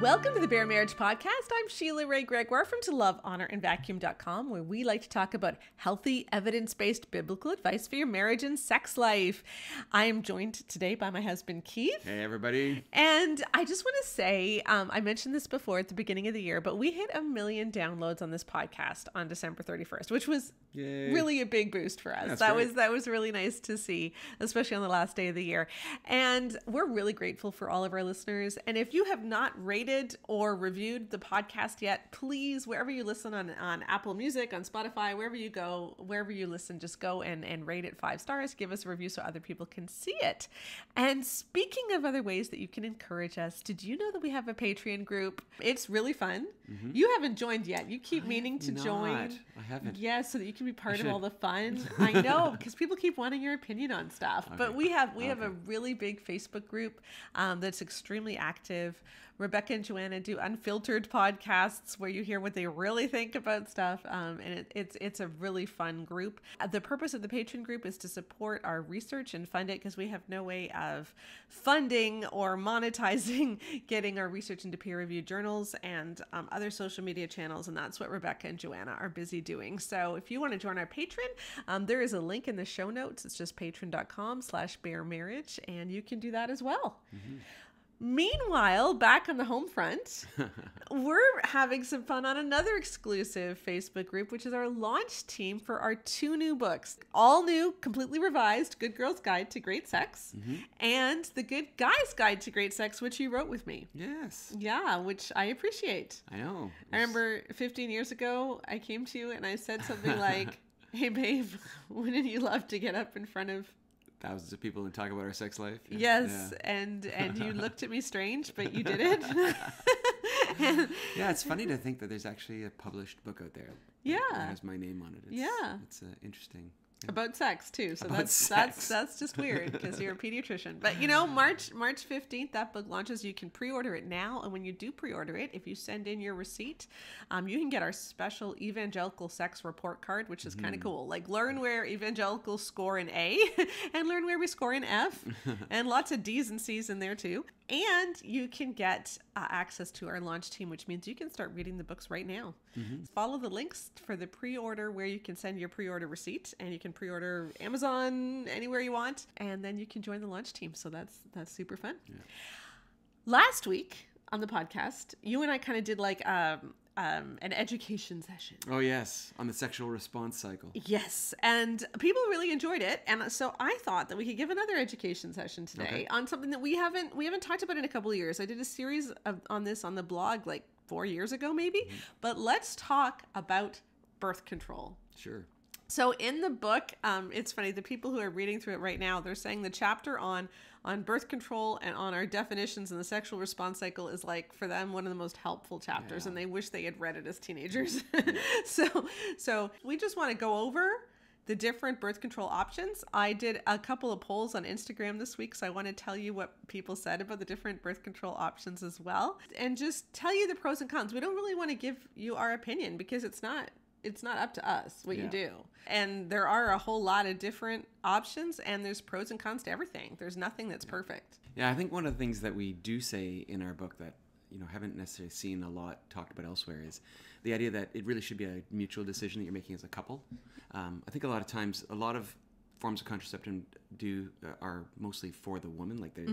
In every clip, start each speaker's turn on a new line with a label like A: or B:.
A: Welcome to the Bare Marriage Podcast. I'm Sheila Wray Gregoire from To Love, Honor, and Vacuum.com, where we like to talk about healthy, evidence based biblical advice for your marriage and sex life. I am joined today by my husband, Keith.
B: Hey, everybody.
A: And I just want to say, um, I mentioned this before at the beginning of the year, but we hit a million downloads on this podcast on December 31st, which was
B: Yay.
A: really a big boost for us.
B: That's
A: that
B: great.
A: was that was really nice to see, especially on the last day of the year. And we're really grateful for all of our listeners. And if you have not rated or reviewed the podcast yet, please, wherever you listen on, on Apple Music, on Spotify, wherever you go, wherever you listen, just go and, and rate it five stars. Give us a review so other people can see it. And speaking of other ways that you can encourage us, did you know that we have a Patreon group? It's really fun. You haven't joined yet. You keep meaning to
B: not.
A: join.
B: I haven't.
A: Yes, so that you can be part of all the fun. I know because people keep wanting your opinion on stuff. But we have we have a really big Facebook group um, that's extremely active. Rebecca and Joanna do unfiltered podcasts where you hear what they really think about stuff, um, and it, it's it's a really fun group. Uh, The purpose of the Patreon group is to support our research and fund it because we have no way of funding or monetizing getting our research into peer reviewed journals and um, other social media channels. And that's what Rebecca and Joanna are busy doing. So if you want to join our Patreon, um, there is a link in the show notes. It's just patreon.com slash bare marriage, and you can do that as well. Meanwhile, back on the home front, we're having some fun on another exclusive Facebook group, which is our launch team for our two new books. All new, completely revised Good Girl's Guide to Great Sex mm-hmm. and The Good Guy's Guide to Great Sex, which you wrote with me.
B: Yes.
A: Yeah, which I appreciate.
B: I know.
A: I remember 15 years ago, I came to you and I said something like, Hey, babe, wouldn't you love to get up in front of
B: Thousands of people and talk about our sex life.
A: Yes, and and you looked at me strange, but you did it.
B: Yeah. yeah, it's funny to think that there's actually a published book out there.
A: Yeah.
B: That has my name on it. It's,
A: Yeah.
B: It's uh, interesting.
A: About sex too, so
B: About
A: that's that's
B: sex.
A: that's just weird because you're a pediatrician. But you know, March March fifteenth, that book launches. You can pre-order it now, and when you do pre-order it, if you send in your receipt, um, you can get our special evangelical sex report card, which is kind of cool. Like learn where evangelicals score an A, and learn where we score an F, and lots of D's and C's in there too. And you can get uh, access to our launch team, which means you can start reading the books right now. Follow the links for the pre-order where you can send your pre-order receipt, and you can pre-order Amazon anywhere you want, and then you can join the launch team. So that's that's super fun. Last week on the podcast, you and I kind of did like um, um, an education session.
B: Oh, yes. On the sexual response cycle.
A: Yes, and people really enjoyed it, and so I thought that we could give another education session today
B: Okay.
A: on something that we haven't we haven't talked about in a couple of years. I did a series of, on this on the blog like four years ago, maybe. But let's talk about birth control.
B: Sure.
A: So in the book, um, it's funny. The people who are reading through it right now, they're saying the chapter on on birth control and on our definitions in the sexual response cycle is like for them one of the most helpful chapters,
B: Yeah.
A: and they wish they had read it as teenagers. so so we just want to go over the different birth control options. I did a couple of polls on Instagram this week, so I want to tell you what people said about the different birth control options as well, and just tell you the pros and cons. We don't really want to give you our opinion because it's not it's not up to us what you do. And there are a whole lot of different options and there's pros and cons to everything. There's nothing that's perfect.
B: Yeah, I think one of the things that we do say in our book that you know haven't necessarily seen a lot talked about elsewhere is the idea that it really should be a mutual decision that you're making as a couple. Um, I think a lot of times, a lot of forms of contraception do uh, are mostly for the woman, like the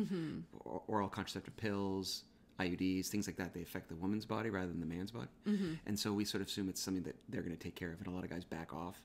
B: o- oral contraceptive pills, IUDs, things like that. They affect the woman's body rather than the man's body, and so we sort of assume it's something that they're going to take care of, and a lot of guys back off.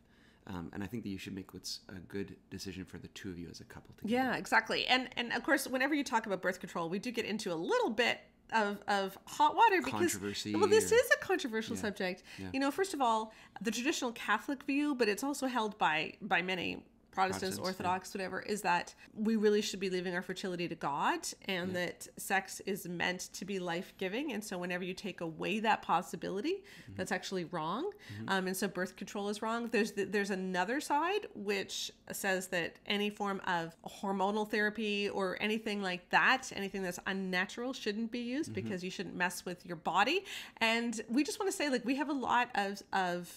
B: Um, and I think that you should make what's a good decision for the two of you as a couple together.
A: Yeah, exactly. And and of course, whenever you talk about birth control, we do get into a little bit of, of hot water because
B: Controversy
A: well this
B: or-
A: is a controversial subject
B: yeah.
A: you know first of all the traditional catholic view but it's also held by by many Protestants,
B: Protestants, yeah.
A: Orthodox, whatever, is that we really should be leaving our fertility to God and that sex is meant to be life giving. And so, whenever you take away that possibility,
B: Mm-hmm.
A: that's actually wrong. Um, and so, birth control is wrong. There's the, there's another side which says that any form of hormonal therapy or anything like that, anything that's unnatural, shouldn't be used
B: Mm-hmm.
A: because you shouldn't mess with your body. And we just want to say, like, we have a lot of, of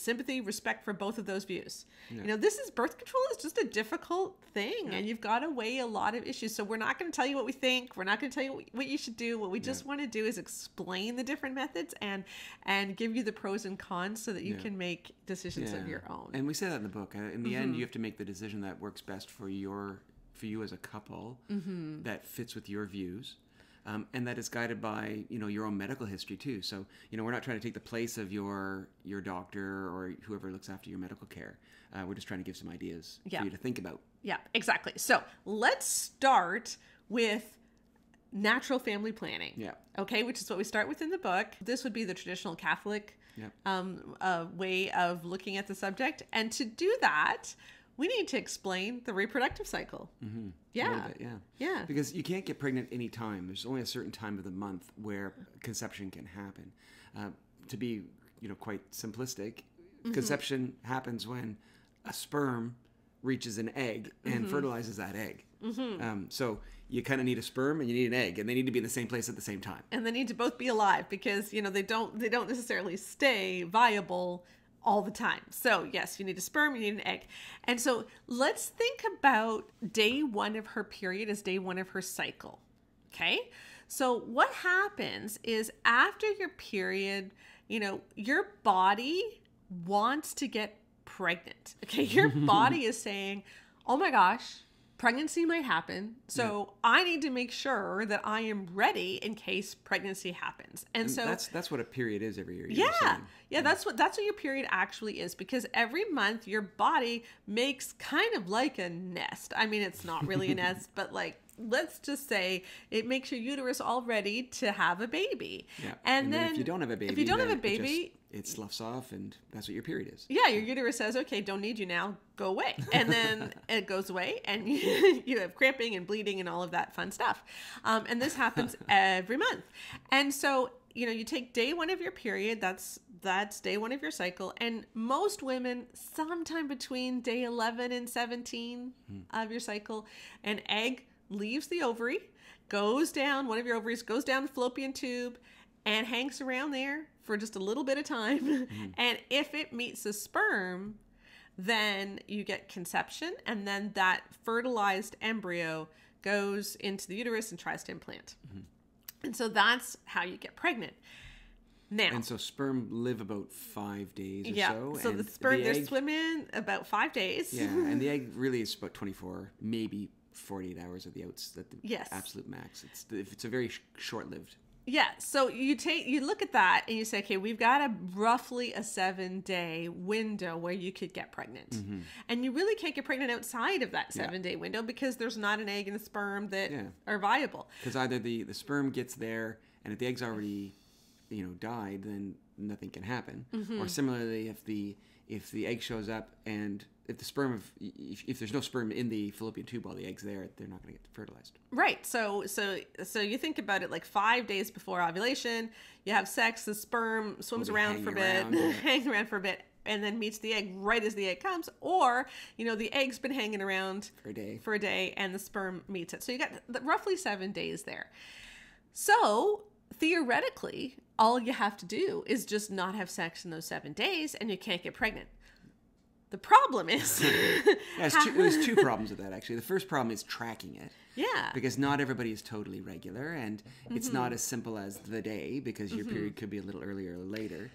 A: sympathy, respect for both of those views. You know, this is birth control is just a difficult thing, and you've got to weigh a lot of issues. So we're not going to tell you what we think. We're not going to tell you what- you should do. What we just want to do is explain the different methods and and give you the pros and cons so that you
B: Yeah.
A: can make decisions of your own.
B: And we say that in the book. Uh, in the
A: Mm-hmm.
B: end, you have to make the decision that works best for your for you as a couple,
A: Mm-hmm.
B: that fits with your views, um, and that is guided by you know your own medical history too. So you know we're not trying to take the place of your your doctor or whoever looks after your medical care. Uh, we're just trying to give some ideas
A: Yeah.
B: for you to think about.
A: Yeah, exactly. So let's start with natural family planning.
B: Yeah.
A: Okay, which is what we start with in the book. This would be the traditional Catholic
B: Yep.
A: um, uh, way of looking at the subject. And to do that, we need to explain the reproductive cycle.
B: Little
A: Yeah.
B: bit, yeah.
A: Yeah.
B: Because you can't get pregnant any time. There's only a certain time of the month where conception can happen. Uh, to be, you know, quite simplistic,
A: Mm-hmm.
B: conception happens when a sperm reaches an egg and
A: Mm-hmm.
B: fertilizes that egg. Um, so you kind of need a sperm and you need an egg, and they need to be in the same place at the same time.
A: and they need to both be alive because you know they don't they don't necessarily stay viable all the time. So yes, you need a sperm, you need an egg. And so let's think about day 1 of her period as day 1 of her cycle. Okay? So what happens is after your period, you know, your body wants to get pregnant. Okay? Your body is saying, "Oh my gosh, pregnancy might happen. So I need to make sure that I am ready in case pregnancy happens." And,
B: And
A: so
B: that's that's what a period is every year. were
A: yeah. Yeah, that's what that's what your period actually is because every month your body makes kind of like a nest. I mean, it's not really a nest, but like let's just say it makes your uterus all ready to have a baby.
B: Yeah.
A: And, then,
B: if you don't have a baby,
A: if you don't have a baby,
B: it sloughs off, and that's what your period is.
A: yeah, your uterus says, "Okay, don't need you now. Go away." And then it goes away, and you, you have cramping and bleeding and all of that fun stuff. Um, and this happens every month. And so, you know, you take day one of your period. That's that's day one of your cycle. And most women, sometime between day eleven and seventeen of your cycle, an egg leaves the ovary, goes down. One of your ovaries goes down the fallopian tube and hangs around there for just a little bit of time. Mm-hmm. And if it meets a sperm, then you get conception, and then that fertilized embryo goes into the uterus and tries to implant. Mm-hmm. And so that's how you get pregnant. Now,
B: And so sperm live about five days or
A: yeah,
B: so.
A: so, the sperm they're
B: egg-
A: swimming about five days.
B: Yeah, and the egg really is about 24, maybe 48 hours at the outs, at the
A: Yes.
B: absolute max. It's if it's a very sh- short-lived.
A: Yeah, so you take you look at that and you say, okay, we've got a roughly a seven day window where you could get pregnant, and you really can't get pregnant outside of that
B: Mm-hmm. Yeah.
A: seven day window because there's not an egg and a sperm that
B: Yeah.
A: are viable.
B: Because either the, the sperm gets there, and if the egg's already, you know, died, then nothing can happen.
A: Mm-hmm.
B: Or similarly, if the if the egg shows up and if the sperm of if, if there's no sperm in the fallopian tube while the egg's there, they're not going to get fertilized.
A: Right. So so so you think about it like five days before ovulation, you have sex, the sperm swims around for a bit,
B: around,
A: hangs around for a bit, and then meets the egg right as the egg comes, or you know the egg's been hanging around
B: For a day.
A: for a day and the sperm meets it. So you got th- roughly seven days there. So theoretically, all you have to do is just not have sex in those seven days, and you can't get pregnant. The problem is,
B: Yeah, it's two, there's two problems with that actually. The first problem is tracking it.
A: yeah,
B: because not everybody is totally regular and it's
A: Mm-hmm.
B: not as simple as the day because your period could be a little earlier or later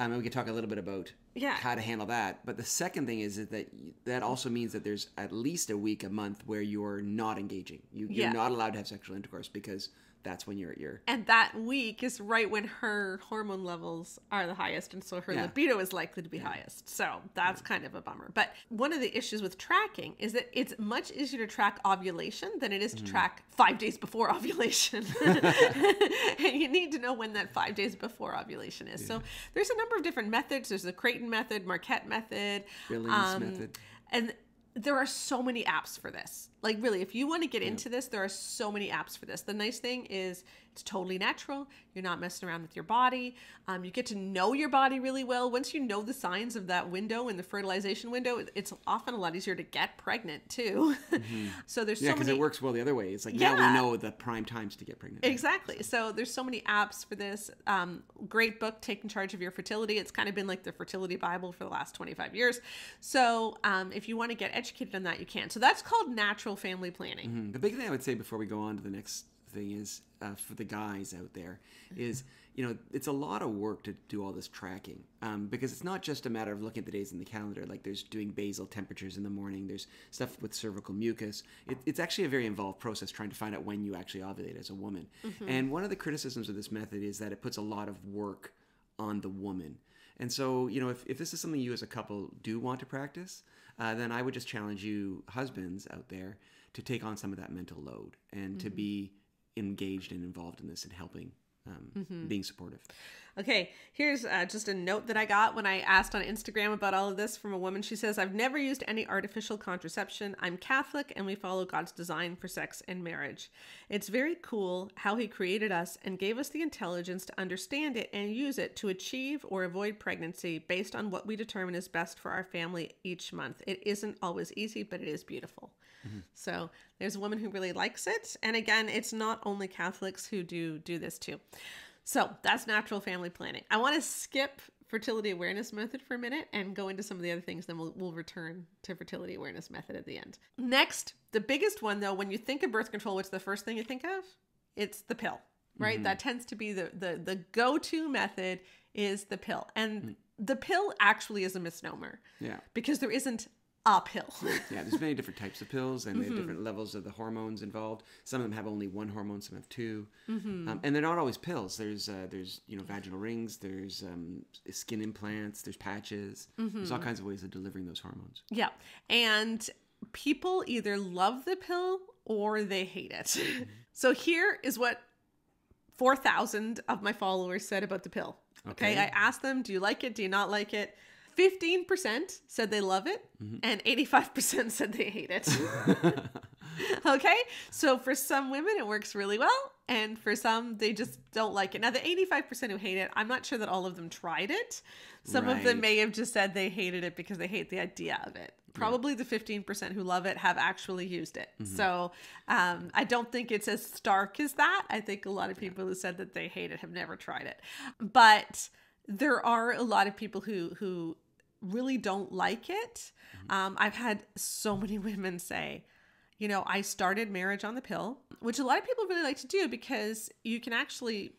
B: um, and we could talk a little bit about
A: Yeah.
B: how to handle that but the second thing is that that also means that there's at least a week a month where you're not engaging you, you're
A: Yeah.
B: not allowed to have sexual intercourse because that's when you're at your
A: and that week is right when her hormone levels are the highest and so her
B: Yeah.
A: libido is likely to be highest. So that's kind of a bummer. But one of the issues with tracking is that it's much easier to track ovulation than it is to track five days before ovulation. And you need to know when that five days before ovulation is. So there's a number of different methods. There's the creighton method marquette method
B: Billings
A: um,
B: method.
A: and there are so many apps for this. Like really, if you want to get into this, there are so many apps for this. The nice thing is It's totally natural. You're not messing around with your body. Um, you get to know your body really well. Once you know the signs of that window and the fertilization window, it's often a lot easier to get pregnant too. so there's
B: Mm-hmm. Yeah,
A: so
B: because
A: many
B: it works well the other way. It's like now
A: Yeah.
B: we know the prime times to get pregnant.
A: Exactly. So there's so many apps for this. Um, great book, Taking Charge of Your Fertility. It's kind of been like the fertility Bible for the last 25 years. So um, if you want to get educated on that, you can. So that's called natural family planning.
B: Mm, The big thing I would say before we go on to the next thing is uh, for the guys out there is you know it's a lot of work to do all this tracking um, because it's not just a matter of looking at the days in the calendar like there's doing basal temperatures in the morning there's stuff with cervical mucus. It, it's actually a very involved process trying to find out when you actually ovulate as a woman. And one of the criticisms of this method is that it puts a lot of work on the woman. And so, you know, if, if this is something you as a couple do want to practice, uh, then I would just challenge you, husbands out there, to take on some of that mental load and to be engaged and involved in this and helping, um, being supportive.
A: Okay, here's uh, just a note that I got when I asked on Instagram about all of this from a woman. She says, I've never used any artificial contraception. I'm Catholic and we follow God's design for sex and marriage. It's very cool how He created us and gave us the intelligence to understand it and use it to achieve or avoid pregnancy based on what we determine is best for our family each month. It isn't always easy, but it is beautiful. Mm-hmm. So there's a woman who really likes it. And again, it's not only Catholics who do do this too. So that's natural family planning. I want to skip fertility awareness method for a minute and go into some of the other things. Then we'll, we'll return to fertility awareness method at the end. Next, the biggest one though, when you think of birth control, what's the first thing you think of? It's the pill, right? Mm-hmm. That tends to be the the the go to method is the pill, and mm. the pill actually is a misnomer
B: Yeah.
A: because there isn't a pill.
B: Yeah, there's many different types of pills, and they have different levels of the hormones involved. Some of them have only one hormone, some have 2 um, and they're not always pills. There's uh, there's you know vaginal rings, there's um, skin implants, there's patches. There's all kinds of ways of delivering those hormones.
A: Yeah. And people either love the pill or they hate it. so here is what 4,000 of my followers said about the pill. Okay.
B: Okay.
A: I asked them, do you like it? Do you not like it? 15% said they love it, and 85% said they hate it. okay. So for some women, it works really well. And for some, they just don't like it. Now, the 85% who hate it, I'm not sure that all of them tried it. Some of them may have just said they hated it because they hate the idea of it. Probably the 15% who love it have actually used it. So um, I don't think it's as stark as that. I think a lot of people who said that they hate it have never tried it. But there are a lot of people who who really don't like it. Um, I've had so many women say, you know, I started marriage on the pill, which a lot of people really like to do because you can actually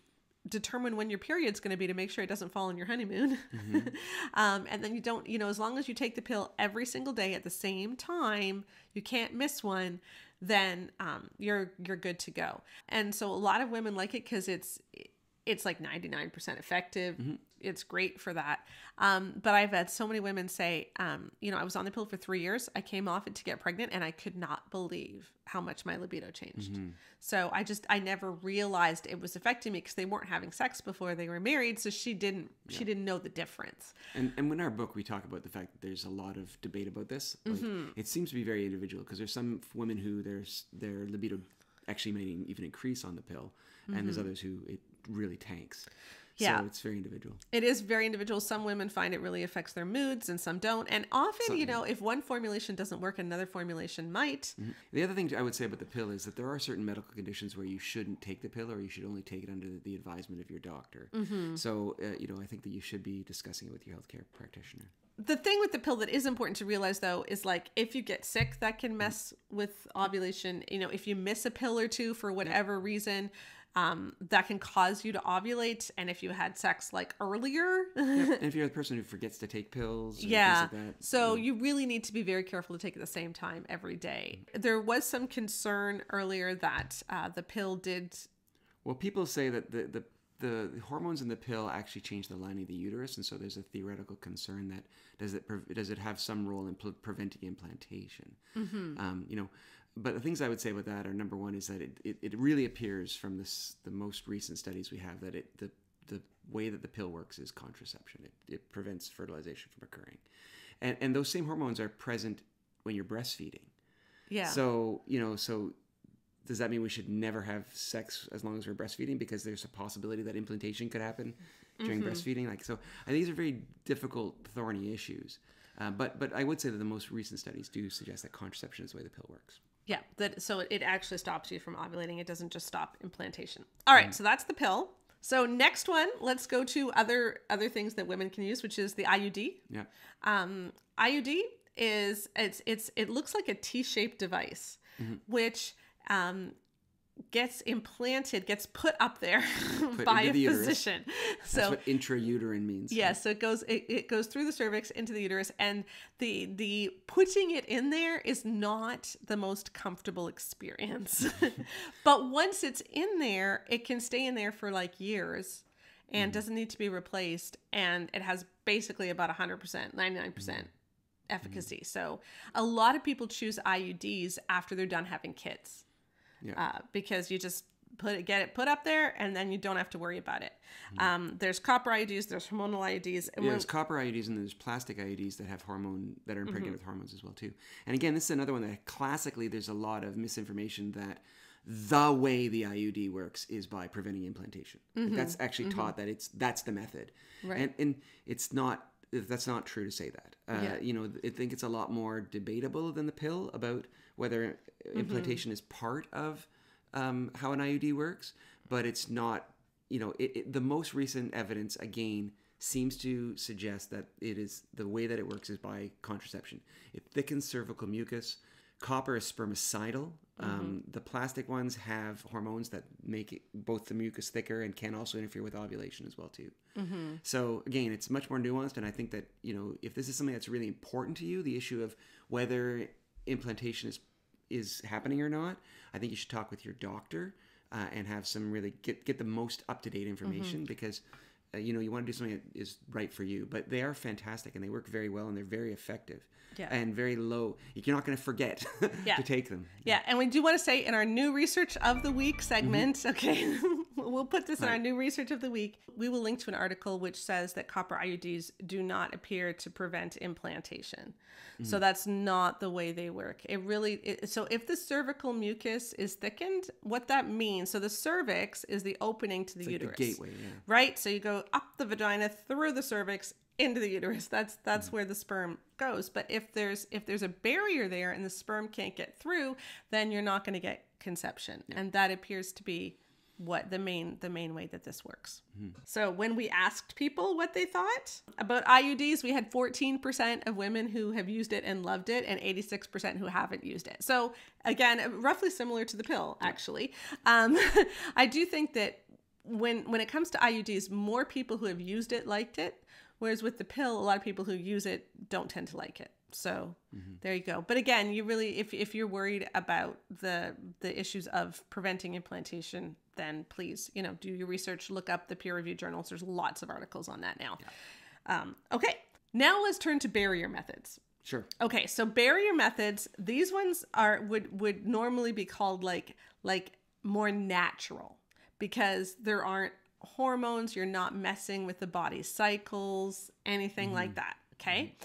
A: determine when your period's going to be to make sure it doesn't fall on your honeymoon. um, and then you don't, you know, as long as you take the pill every single day at the same time, you can't miss one. Then um, you're you're good to go. And so a lot of women like it because it's it's like 99% effective. It's great for that. Um, but I've had so many women say, um, you know, I was on the pill for three years. I came off it to get pregnant and I could not believe how much my libido changed. So I just, I never realized it was affecting me because they weren't having sex before they were married. So she didn't, she didn't know the difference.
B: And, and in our book, we talk about the fact that there's a lot of debate about this. Like, It seems to be very individual because there's some women who there's their libido actually may even increase on the pill, and there's others who it really tanks.
A: Yeah.
B: So it's very individual.
A: It is very individual. Some women find it really affects their moods and some don't. And often, you know, if one formulation doesn't work, another formulation might. Mm-hmm.
B: The other thing I would say about the pill is that there are certain medical conditions where you shouldn't take the pill or you should only take it under the advisement of your doctor. Mm-hmm. So, uh, you know, I think that you should be discussing it with your healthcare practitioner.
A: the thing with the pill that is important to realize though is like if you get sick that can mess mm-hmm. with ovulation you know if you miss a pill or two for whatever reason um, that can cause you to ovulate and if you had sex like earlier.
B: And if you're the person who forgets to take pills, or
A: yeah
B: like
A: so you really need to be very careful to take it at the same time every day. There was some concern earlier that uh, the pill did
B: Well, people say that the, the the hormones in the pill actually change the lining of the uterus, and so there's a theoretical concern that does it does it have some role in pre- preventing implantation? Um, you know, but the things I would say about that are number one is that it, it, it really appears from this the most recent studies we have that it the the way that the pill works is contraception. It, it prevents fertilization from occurring, and and those same hormones are present when you're breastfeeding.
A: yeah
B: So you know, so does that mean we should never have sex as long as we're breastfeeding because there's a possibility that implantation could happen during
A: Mm-hmm.
B: breastfeeding? Like so, I think these are very difficult, thorny issues. Uh, but but I would say that the most recent studies do suggest that contraception is the way the pill works.
A: Yeah, that so it actually stops you from ovulating. It doesn't just stop implantation. All right, so that's the pill. So next one, let's go to other other things that women can use, which is the IUD.
B: Yeah.
A: Um, IUD is it's it's it looks like a T-shaped device, which um, gets implanted, gets put up there by a
B: the uterus.
A: physician.
B: That's
A: So
B: what intrauterine means.
A: yeah, so it goes it, it goes through the cervix into the uterus, and the the putting it in there is not the most comfortable experience. but once it's in there, it can stay in there for like years and mm. doesn't need to be replaced, and it has basically about hundred percent, ninety nine percent mm. efficacy. So a lot of people choose IUDs after they're done having kids
B: Yeah.
A: uh, because you just put it, get it put up there, and then you don't have to worry about it. Um, there's copper IUDs, there's hormonal IUDs, and
B: Yeah, there's copper IUDs and there's plastic IUDs that have hormone that are impregnated
A: Mm-hmm.
B: with hormones as well too. And again, this is another one that classically there's a lot of misinformation that the way the IUD works is by preventing implantation. Like, that's actually taught that it's that's the method,
A: Mm-hmm. Right.
B: and and it's not. That's not true to say that. Uh,
A: Yeah.
B: You know, I think it's a lot more debatable than the pill about whether
A: Mm-hmm.
B: implantation is part of um, how an IUD works, but it's not. You know, it, it, the most recent evidence again seems to suggest that it is the way that it works is by contraception. It thickens cervical mucus. Copper is spermicidal. Um, the plastic ones have hormones that make it, both the mucus thicker and can also interfere with ovulation as well too. So again, it's much more nuanced, and I think that you know if this is something that's really important to you, the issue of whether implantation is is happening or not, I think you should talk with your doctor uh, and have some really get get the most up to date information
A: Mm-hmm.
B: because. Uh, you know, you want to do something that is right for you, but they are fantastic and they work very well and they're very effective
A: Yeah.
B: and very low. You're not going to forget
A: Yeah.
B: to take them.
A: yeah, and we do want to say in our new research of the week segment,
B: Mm-hmm.
A: okay, we'll put this in our new research of the week. We will link to an article which says that copper IUDs do not appear to prevent implantation.
B: Mm.
A: So that's not the way they work. It really it, so if the cervical mucus is thickened, what that means, so the cervix is the opening to the
B: Like the
A: uterus.
B: gateway, yeah.
A: right? So you go up the vagina through the cervix into the uterus. That's that's mm. where the sperm goes. But if there's if there's a barrier there and the sperm can't get through, then you're not going to get conception. And that appears to be what the main the main way that this works. Hmm. So when we asked people what they thought about IUDs, we had 14% of women who have used it and loved it and 86% who haven't used it. So again, uh, roughly similar to the pill actually. Um, I do think that when when it comes to IUDs, more people who have used it liked it, whereas with the pill, a lot of people who use it don't tend to like it. So there you go. But again, you really if if you're worried about the the issues of preventing implantation, then please, you know, do your research, look up the peer reviewed journals. There's lots of articles on that now. Um, okay. Now let's turn to barrier methods.
B: Sure.
A: Okay, so barrier methods, these ones are would would normally be called like like more natural because there aren't hormones, you're not messing with the body's cycles, anything like that. Okay.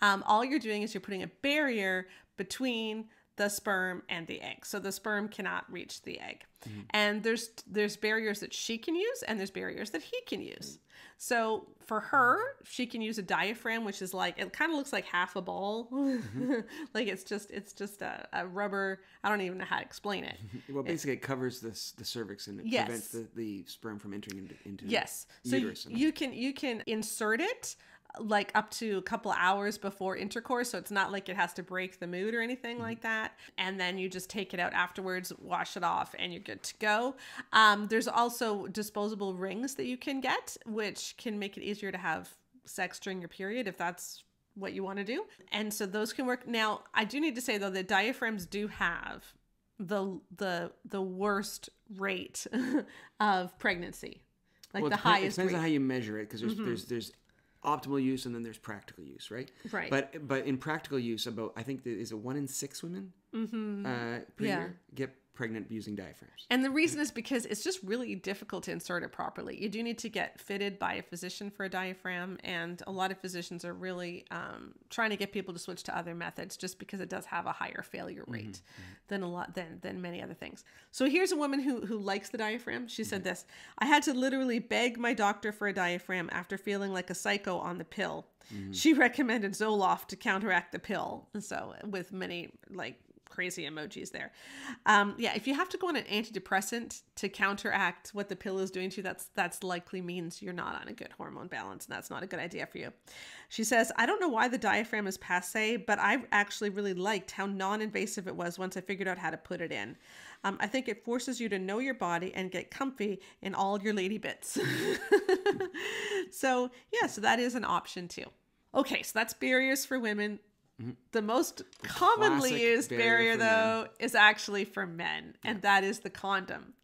A: Um, all you're doing is you're putting a barrier between the sperm and the egg. So the sperm cannot reach the egg. Mm-hmm. And there's there's barriers that she can use and there's barriers that he can use. So for her, she can use a diaphragm, which is like it kind of looks like half a ball. Mm-hmm. like it's just it's just a, a rubber. I don't even know how to explain it. Mm-hmm.
B: Well, basically, it covers this the cervix and it
A: Yes.
B: prevents the, the sperm from entering into, into
A: Yes.
B: the
A: So
B: uterus.
A: you can you can insert it like up to a couple hours before intercourse so it's not like it has to break the mood or anything
B: Mm-hmm.
A: like that. And then you just take it out afterwards wash it off and you're good to go. Um, there's also disposable rings that you can get which can make it easier to have sex during your period if that's what you want to do. And so those can work. Now i do need to say though that diaphragms do have the the the worst rate of pregnancy like
B: well,
A: the highest
B: it depends
A: rate.
B: on how you measure it because there's there's there's optimal use and then there's practical use, right?
A: Right.
B: But but in practical use, about I think there is a one in six women uh, per
A: Mm-hmm. Yeah.
B: year get pregnant using diaphragms.
A: And the reason is because it's just really difficult to insert it properly. You do need to get fitted by a physician for a diaphragm, and a lot of physicians are really um, trying to get people to switch to other methods just because it does have a higher failure rate mm-hmm. than a lot than than many other things. So here's a woman who who likes the diaphragm. She said mm-hmm. this: "I had to literally beg my doctor for a diaphragm after feeling like a psycho on the pill." Mm-hmm. She recommended Zoloft to counteract the pill. And so, with many like crazy emojis there. Um, yeah, if you have to go on an antidepressant to counteract what the pill is doing to you, that's that's likely means you're not on a good hormone balance, and that's not a good idea for you. She says, I don't know why the diaphragm is passe, but I actually really liked how non-invasive it was once I figured out how to put it in. Um, I think it forces you to know your body and get comfy in all your lady bits. so yeah, so that is an option too. Okay, so that's barriers for women. Mm-hmm. The most commonly used barrier, barrier though, men. is actually for men, yeah. and that is the condom.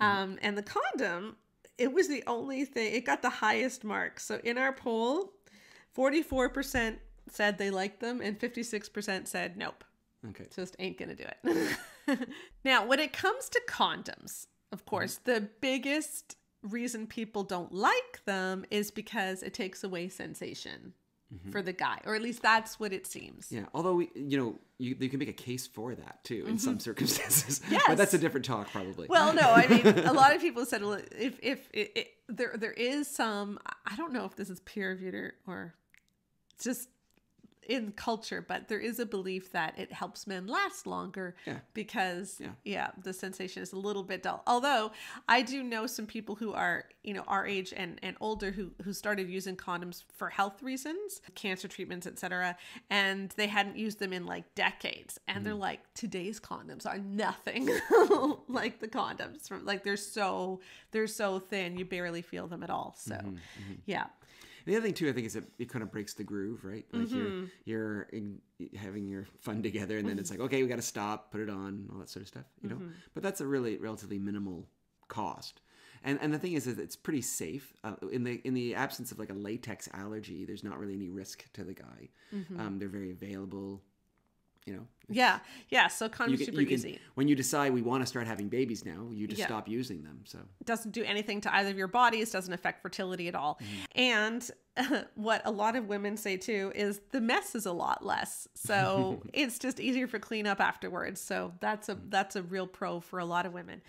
A: Mm-hmm. Um, and the condom, it was the only thing, it got the highest mark. So in our poll, 44% said they liked them, and 56% said nope.
B: Okay.
A: Just ain't gonna do it. now, when it comes to condoms, of mm-hmm. course, mm-hmm. the biggest reason people don't like them is because it takes away sensation mm-hmm. for the guy, or at least that's what it seems.
B: Yeah. Although we, you know, you, you can make a case for that too in mm-hmm. some circumstances. Yes. but that's a different talk, probably.
A: Well, no, I mean, a lot of people said if if it, it, there there is some, I don't know if this is peer reviewed or, or just in culture, but there is a belief that it helps men last longer
B: yeah.
A: because yeah. yeah. the sensation is a little bit dull. Although I do know some people who are, you know, our age and, and older who who started using condoms for health reasons, cancer treatments, etc. And they hadn't used them in like decades. And mm they're like, today's condoms are nothing like the condoms from like they're so they're so thin you barely feel them at all. So mm-hmm, mm-hmm. yeah.
B: The other thing too, I think, is that it kind of breaks the groove, right? Like mm-hmm. you're you're in, having your fun together, and then it's like, okay, we got to stop, put it on, all that sort of stuff, you know. Mm-hmm. But that's a really relatively minimal cost. And and the thing is, that it's pretty safe. Uh, in the in the absence of like a latex allergy, there's not really any risk to the guy. Mm-hmm. Um, they're very available you know
A: yeah yeah so kind of super
B: can,
A: easy.
B: when you decide we want to start having babies now you just yeah. stop using them so.
A: It doesn't do anything to either of your bodies doesn't affect fertility at all. Mm-hmm. and what a lot of women say too is the mess is a lot less so it's just easier for cleanup afterwards. So that's a that's a real pro for a lot of women.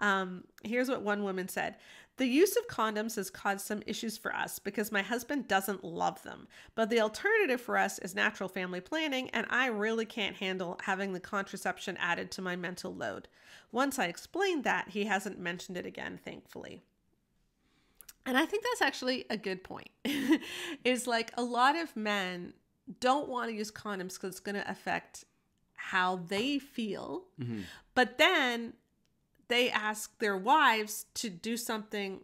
A: Um, here's what one woman said the use of condoms has caused some issues for us because my husband doesn't love them. But the alternative for us is natural family planning, and I really can't handle having the contraception added to my mental load. Once I explained that, he hasn't mentioned it again, thankfully. And I think that's actually a good point. is like a lot of men don't want to use condoms because it's going to affect how they feel. Mm-hmm. But then they ask their wives to do something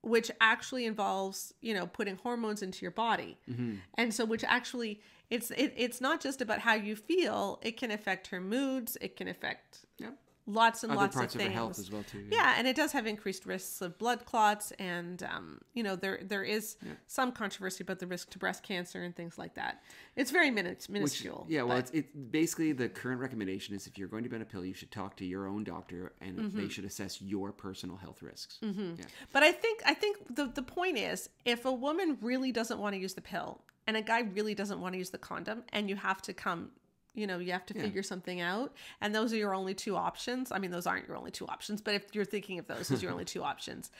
A: which actually involves you know putting hormones into your body. Mm-hmm. and so which actually it's it, it's not just about how you feel. It can affect her moods. It can affect
B: yep
A: lots and
B: Other
A: lots
B: parts
A: of things.
B: Of health as well too.
A: Yeah. yeah. and it does have increased risks of blood clots, and um, you know there there is yeah. some controversy about the risk to breast cancer and things like that. It's very minuscule.
B: Which, yeah, well, it's it basically the current recommendation is if you're going to be on a pill, you should talk to your own doctor, and mm-hmm. they should assess your personal health risks.
A: Mm-hmm. Yeah. But I think I think the the point is if a woman really doesn't want to use the pill and a guy really doesn't want to use the condom and you have to come you know you have to yeah. figure something out and those are your only two options i mean those aren't your only two options but if you're thinking of those as your only two options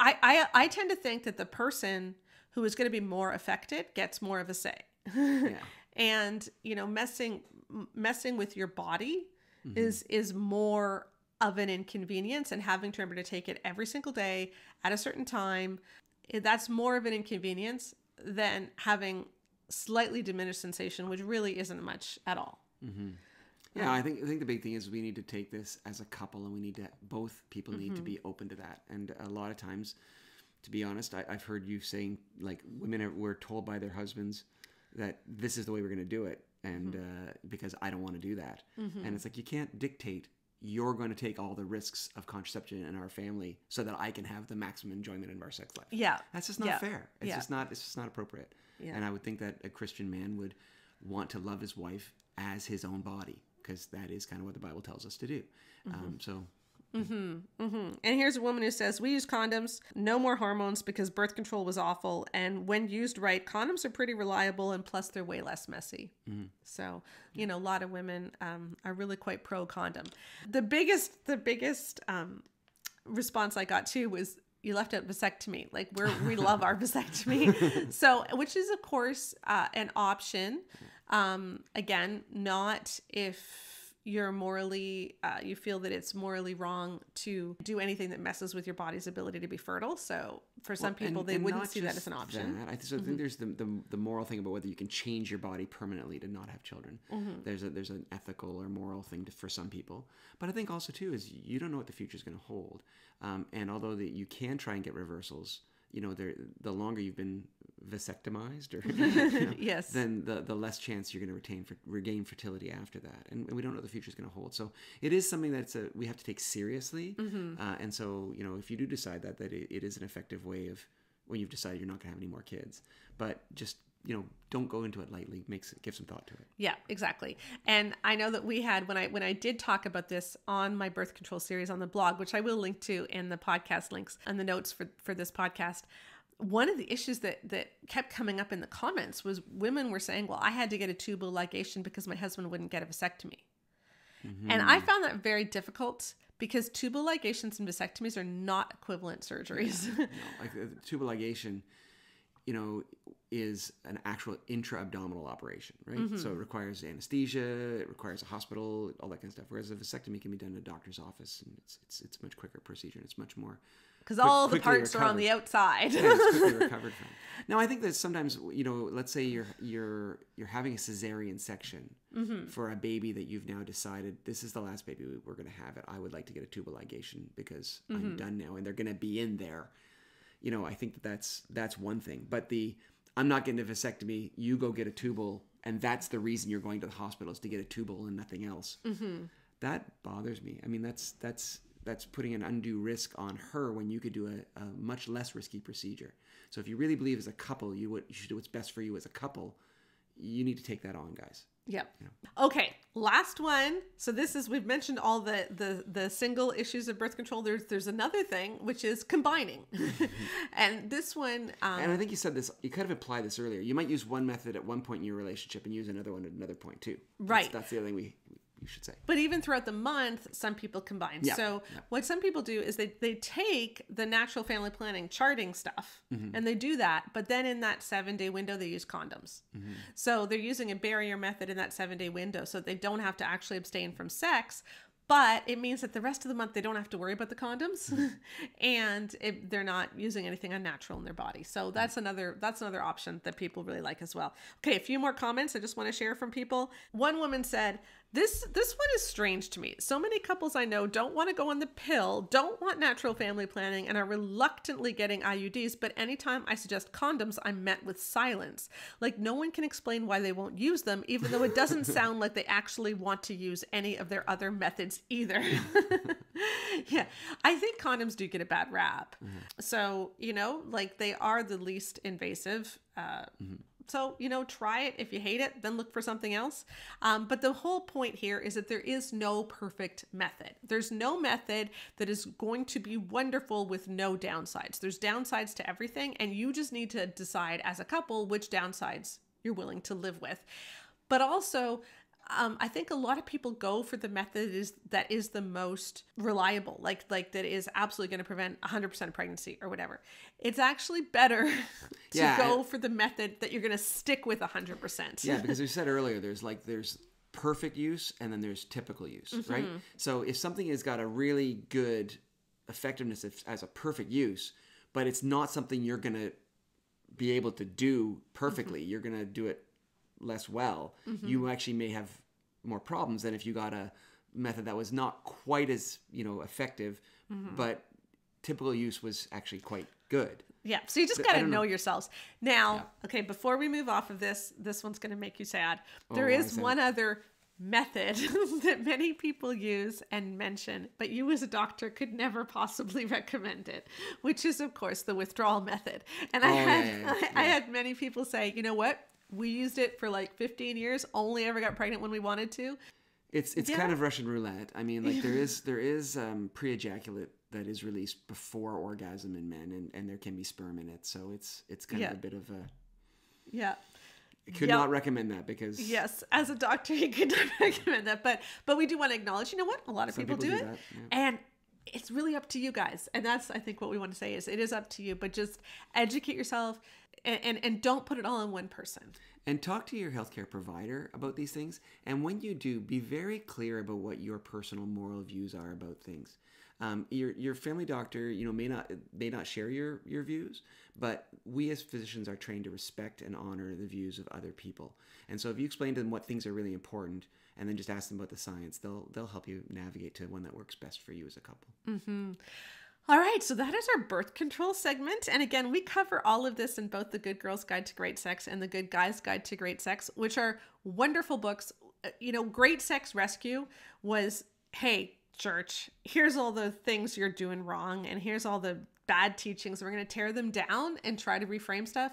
A: I, I i tend to think that the person who is going to be more affected gets more of a say yeah. and you know messing messing with your body mm-hmm. is is more of an inconvenience and having to remember to take it every single day at a certain time eh, that's more of an inconvenience than having slightly diminished sensation, which really isn't much at all.
B: Mm-hmm. Yeah, I think I think the big thing is we need to take this as a couple, and we need to both people need mm-hmm. to be open to that. And a lot of times, to be honest, I, have heard you saying like women are, were told by their husbands that this is the way we're going to do it, and mm-hmm. uh, because I don't want to do that, mm-hmm. and it's like you can't dictate. You're going to take all the risks of contraception in our family so that I can have the maximum enjoyment in our sex life.
A: Yeah,
B: that's just not
A: yeah.
B: fair. It's
A: yeah.
B: just not. It's just not appropriate.
A: Yeah.
B: And I would think that a Christian man would want to love his wife as his own body. because that is kind of what the Bible tells us to do. Um, so
A: And here's a woman who says, We use condoms, no more hormones because birth control was awful. And when used right, condoms are pretty reliable and plus they're way less messy. So, you know, a lot of women um, are really quite pro condom. The biggest, the biggest um, response I got too was, you left out vasectomy. Like we're we love our vasectomy, so which is of course uh, an option. Um, again, not if you're morally uh, you feel that it's morally wrong to do anything that messes with your body's ability to be fertile so for some people
B: And-
A: they
B: and
A: wouldn't see that as an option
B: that. I, so I think there's the, the the moral thing about whether you can change your body permanently to not have children. There's a there's an ethical or moral thing to, for some people, but I think also too is you don't know what the future is going to hold. Um, and although that you can try and get reversals, you know, the longer you've been vasectomized or you know,
A: Yes.
B: then the the less chance you're going to retain for, regain fertility after that. And, and we don't know the future is going to hold. So it is something that's a, we have to take seriously. Uh, and so you know, if you do decide that that it, it is an effective way of when you've decided you're not going to have any more kids, but just you know, don't go into it lightly. Makes it give some thought to it.
A: Yeah, exactly. And I know that we had when I when I did talk about this on my birth control series on the blog, which I will link to in the podcast links and the notes for for this podcast. One of the issues that that kept coming up in the comments was women were saying, "Well, I had to get a tubal ligation because my husband wouldn't get a vasectomy." And I found that very difficult because tubal ligations and vasectomies are not equivalent surgeries.
B: No, like uh, tubal ligation, you know, is an actual intra-abdominal operation, right?
A: Mm-hmm.
B: So it requires anesthesia, it requires a hospital, all that kind of stuff. Whereas a vasectomy can be done in a doctor's office, and it's it's it's a much quicker procedure. and It's much more
A: Because all the parts are on the outside.
B: yeah, it's quickly recovered from. Now, I think that sometimes, you know, let's say you're you're you're having a cesarean section
A: Mm-hmm.
B: for a baby that you've now decided this is the last baby we- we're going to have. It. I would like to get a tubal ligation because
A: Mm-hmm.
B: I'm done now, and they're going to be in there. You know, I think that that's that's one thing. But the I'm not getting a vasectomy. You go get a tubal, and that's the reason you're going to the hospital is to get a tubal and nothing else.
A: Mm-hmm.
B: That bothers me. I mean, that's that's that's putting an undue risk on her when you could do a, a much less risky procedure. So if you really believe as a couple, you would you should do what's best for you as a couple. You need to take that on, guys.
A: Yep. Okay, last one. So this is we've mentioned all the the the single issues of birth control. There's there's another thing which is combining, and this one. Um,
B: And I think you said this. You kind of implied this earlier. You might use one method at one point in your relationship and use another one at another point too. That's-
A: Right.
B: That's, the other thing we you should say.
A: but even throughout the month, some people combine.
B: Yeah,
A: So
B: yeah.
A: what some people do is they they take the natural family planning charting stuff
B: Mm-hmm.
A: and they do that, but then in that seven day window they use condoms.
B: Mm-hmm.
A: So they're using a barrier method in that seven day window, so they don't have to actually abstain from sex. But it means that the rest of the month they don't have to worry about the condoms, and it, they're not using anything unnatural in their body. So that's another that's another option that people really like as well. Okay, a few more comments I just want to share from people. One woman said, "This this one is strange to me. So many couples I know don't want to go on the pill, don't want natural family planning, and are reluctantly getting IUDs. But anytime I suggest condoms, I'm met with silence. Like no one can explain why they won't use them, even though it doesn't sound like they actually want to use any of their other methods either. yeah, I think condoms do get a bad rap. So you know, like they are the least invasive. Uh, so, you know, try it. If you hate it, then look for something else. Um, but the whole point here is that there is no perfect method. There's no method that is going to be wonderful with no downsides. There's downsides to everything, and you just need to decide as a couple which downsides you're willing to live with. But also, um, I think a lot of people go for the method is that is the most reliable, like like that is absolutely going to prevent 100% of pregnancy or whatever. It's actually better to
B: Yeah,
A: go for the method that you're going to stick with 100%.
B: Yeah, because we said earlier, there's like there's perfect use and then there's typical use, right? So if something has got a really good effectiveness as, as a perfect use, but it's not something you're gonna be able to do perfectly, you're gonna do it less well. Mm-hmm. You actually may have more problems than if you got a method that was not quite as you know effective, mm-hmm. but typical use was actually quite good.
A: Yeah, so you just got to know.
B: know.
A: yourselves. Now, okay, before we move off of this, this one's going to make you sad. Oh, there
B: Oh,
A: is one other method that many people use and mention, but you as a doctor could never possibly recommend it, which is of course the withdrawal method. And I
B: Oh, yeah,
A: had
B: yeah, yeah,
A: I, I had many people say, "You know what? We used it for like 15 years, only ever got pregnant when we wanted to."
B: It's it's
A: Yeah.
B: kind of Russian roulette. I mean, like there is there is um, pre-ejaculate that is released before orgasm in men, and, and there can be sperm in it. So it's it's kind
A: Yeah.
B: of a bit of a.
A: Yeah.
B: Could
A: Yeah.
B: not recommend that because
A: Yes, as a doctor, you could not recommend that, but but we do want to acknowledge. You know what? A lot of people,
B: people
A: do,
B: do
A: it,
B: that, yeah.
A: and it's really up to you guys. And that's I think what we want to say is it is up to you, but just educate yourself and and, and don't put it all on one person.
B: and talk to your healthcare provider about these things. And when you do, be very clear about what your personal moral views are about things. Um, your your family doctor, you know, may not may not share your your views, but we as physicians are trained to respect and honor the views of other people. And so, if you explain to them what things are really important, and then just ask them about the science, they'll they'll help you navigate to one that works best for you as a couple.
A: All right, so that is our birth control segment. And again, we cover all of this in both The Good Girl's Guide to Great Sex and The Good Guy's Guide to Great Sex, which are wonderful books. Uh, You know, Great Sex Rescue was hey, church, here's all the things you're doing wrong, and here's all the bad teachings. We're going to tear them down and try to reframe stuff.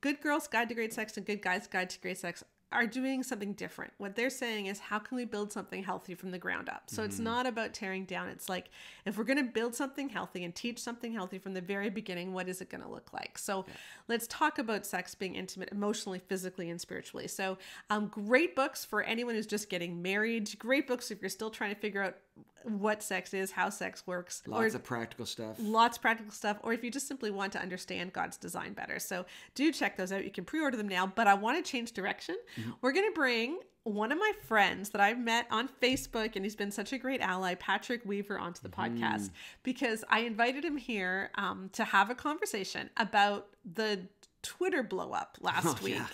A: Good Girls Guide to Great Sex and Good Guys Guide to Great Sex are doing something different. What they're saying is, how can we build something healthy from the ground up? So it's not about tearing down. It's like, if we're going to build something healthy and teach something healthy from the very beginning, what is it going to look like? So let's talk about sex being intimate emotionally, physically, and spiritually. So, um, great books for anyone who's just getting married. Great books if you're still trying to figure out what sex is, how sex works,
B: Lots of practical stuff.
A: lots of practical stuff, or if you just simply want to understand God's design better. So do check those out. You can pre order them now. But I want to change direction. We're going to bring one of my friends that I've met on Facebook, and he's been such a great ally, Patrick Weaver, onto the podcast because I invited him here um, to have a conversation about the Twitter blow up last
B: Oh,
A: week
B: yeah.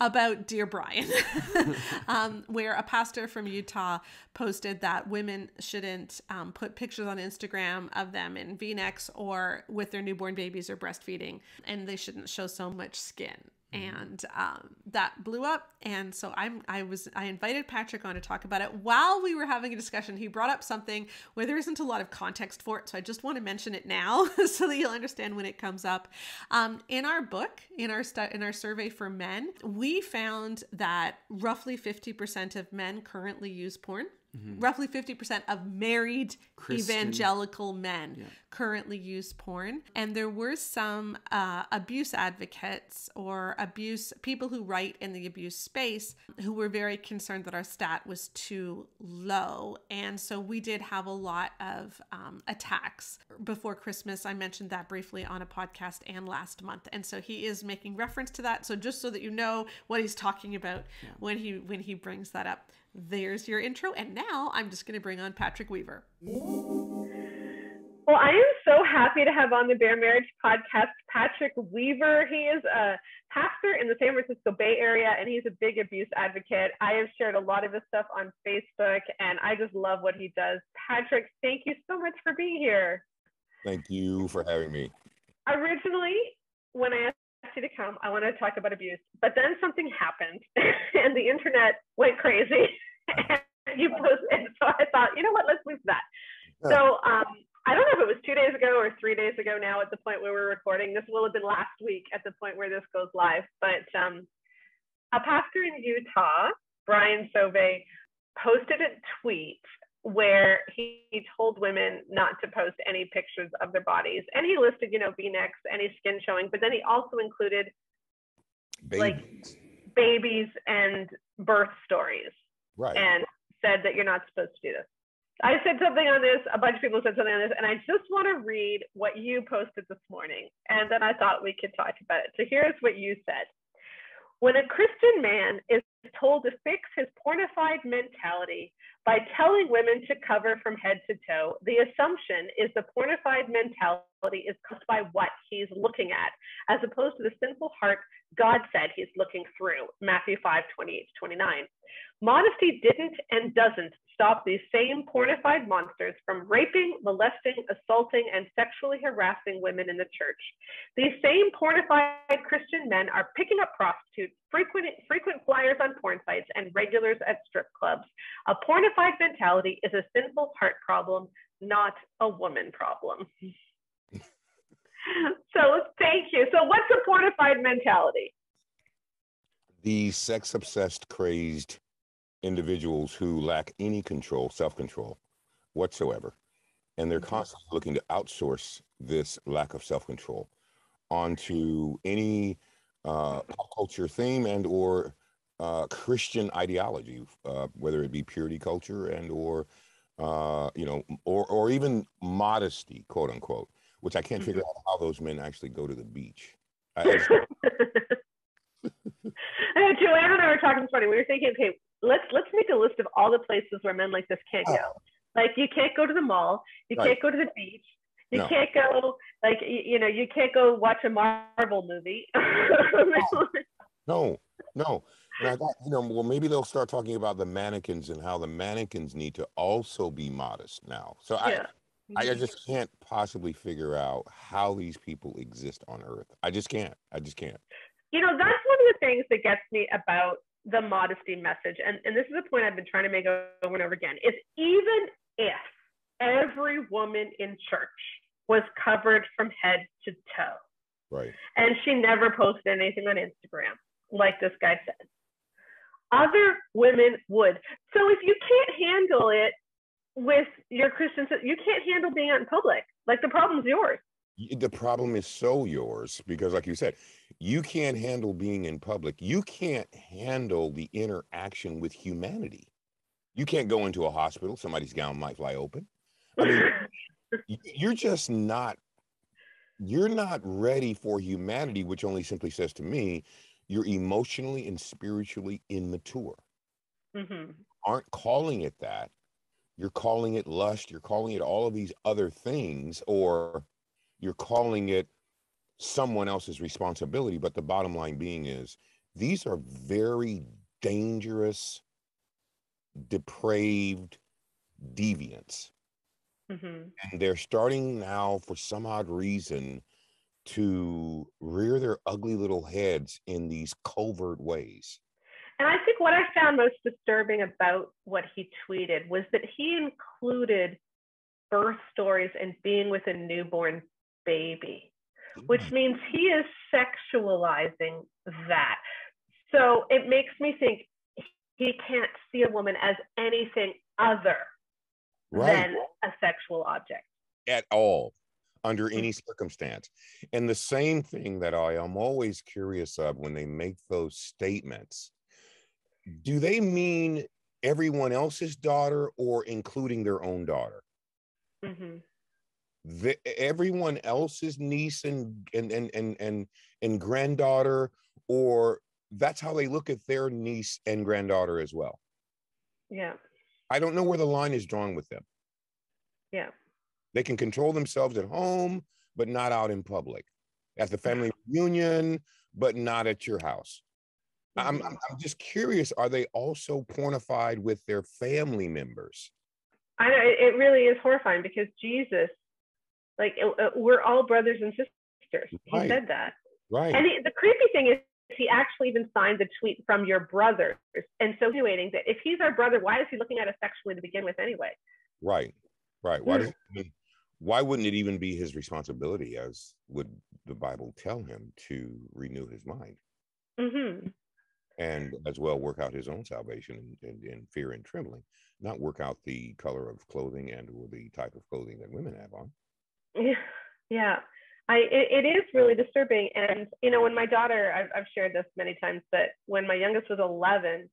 A: About Dear Brian, um, where a pastor from Utah posted that women shouldn't um, put pictures on Instagram of them in v necks or with their newborn babies or breastfeeding, and they shouldn't show so much skin. And um, that blew up, and so I'm I was I invited Patrick on to talk about it. While we were having a discussion, he brought up something where there isn't a lot of context for it, so I just want to mention it now so that you'll understand when it comes up. Um, in our book, in our stu- in our survey for men, we found that roughly 50% of men currently use porn. Roughly 50% of married
B: Christian-
A: evangelical men
B: Yeah.
A: currently use porn. And there were some uh, abuse advocates or abuse people who write in the abuse space who were very concerned that our stat was too low. And so we did have a lot of um, attacks before Christmas. I mentioned that briefly on a podcast and last month. And so he is making reference to that. So just so that you know what he's talking about when he when he brings that up. There's your intro. And now I'm just going to bring on Patrick Weaver.
C: Well, I am so happy to have on the Bare Marriage podcast Patrick Weaver. He is a pastor in the San Francisco Bay Area and he's a big abuse advocate. I have shared a lot of his stuff on Facebook and I just love what he does. Patrick, thank you so much for being here.
D: Thank you for having me.
C: Originally, when I asked you to come, I want to talk about abuse, but then something happened and the internet went crazy. and you posted, so I thought, you know what, let's move that. So um, I don't know if it was two days ago or three days ago now at the point where we're recording. This will have been last week at the point where this goes live. But um, a pastor in Utah, Brian Sauvé, posted a tweet where he, he told women not to post any pictures of their bodies. And he listed, you know, V-necks, any skin showing, but then he also included like-
D: Babies.
C: babies and birth stories
D: right.
C: and said that you're not supposed to do this. I said something on this, a bunch of people said something on this, and I just want to read what you posted this morning. And then I thought we could talk about it. So here's what you said. When a Christian man is told to fix his pornified mentality by telling women to cover from head to toe, the assumption is the pornified mentality is caused by what he's looking at, as opposed to the sinful heart God said he's looking through. Matthew 5, 28 29. Modesty didn't and doesn't stop these same pornified monsters from raping, molesting, assaulting, and sexually harassing women in the church. These same pornified Christian men are picking up prostitutes, frequent, frequent flyers on porn sites, and regulars at strip clubs. A pornified mentality is a sinful heart problem, not a woman problem. so thank you. So what's a pornified mentality?
D: the sex obsessed, crazed individuals who lack any control, self control whatsoever. And they're
C: Mhm.
D: constantly looking to outsource this lack of self control onto any uh, pop culture theme and or uh, Christian ideology, uh, whether it be purity culture and or uh, you know, or or even modesty, quote unquote, which I can't figure out how those men actually go to the beach. I, I
C: Joanne and I were talking this morning. We were thinking, okay, let's let's make a list of all the places where men like this can't oh. go. Like you can't go to the mall, you
D: Right.
C: can't go to the beach, you
D: No.
C: can't go like you, you know you can't go watch a Marvel movie.
D: No, no. And I thought, you know, well, maybe they'll start talking about the mannequins and how the mannequins need to also be modest now. So
C: yeah.
D: I, I mm-hmm. just can't possibly figure out how these people exist on Earth. I just can't. I just can't.
C: you know that's one of the things that gets me about the modesty message. And, and this is a point i've been trying to make over and over again is even if every woman in church was covered from head to toe
D: Right.
C: and she never posted anything on instagram like this guy said other women would. So if you can't handle it with your christian you can't handle being out in public. Like the problem's yours
D: The problem is so yours because, like you said, you can't handle being in public. You can't handle the interaction with humanity. You can't go into a hospital, somebody's gown might fly open. I mean, you're just not you're not ready for humanity which only simply says to me you're emotionally and spiritually immature
C: Mhm.
D: aren't calling it that you're calling it lust you're calling it all of these other things or you're calling it someone else's responsibility but the bottom line being is these are very dangerous depraved deviants
C: Mhm.
D: and they're starting now for some odd reason to rear their ugly little heads in these covert ways
C: And I think what I found most disturbing about what he tweeted was that he included birth stories and being with a newborn baby, which means he is sexualizing that. So it makes me think he can't see a woman as anything other
D: right.
C: than a sexual object.
D: at all under any circumstance. And the same thing that i am always curious of when they make those statements. Do they mean everyone else's daughter or including their own daughter?
C: Hmm
D: the, everyone else's niece and and and and and, and granddaughter or that's how they look at their niece and granddaughter as well
C: Yeah.
D: i don't know where the line is drawn with them
C: Yeah.
D: they can control themselves at home but not out in public at the family reunion but not at your house I'm,
C: Mhm.
D: I'm i'm just curious are they also pornified with their family members
C: I know it really is horrifying because Jesus, like, it- it- we're all brothers and sisters. He
D: Right.
C: said that.
D: right
C: And the, the creepy thing is, he actually even signed the tweet from your brothers, and so insinuating that if he's our brother, why is he looking at us sexually to begin with anyway?
D: Right, right. Why hmm. does why wouldn't it even be his responsibility, as would the Bible tell him, to renew his mind
C: hmm
D: and as well work out his own salvation in, in, in fear and trembling, not work out the color of clothing and or the type of clothing that women have on.
C: Yeah. I it, it is really disturbing, and you know, when my daughter, I've, I've shared this many times, but when my youngest was 11,